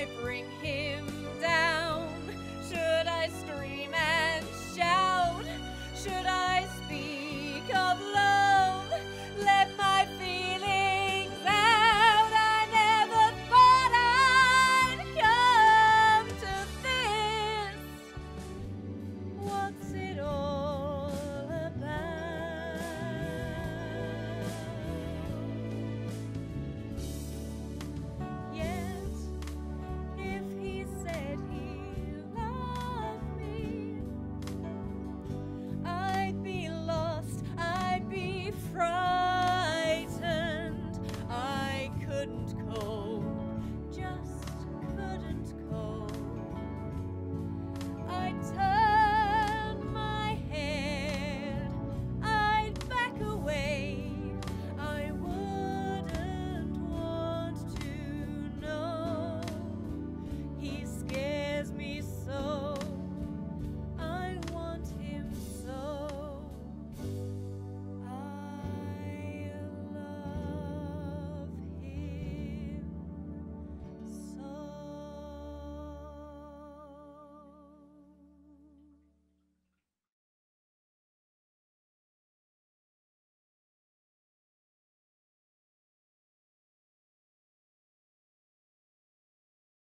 I bring him. know.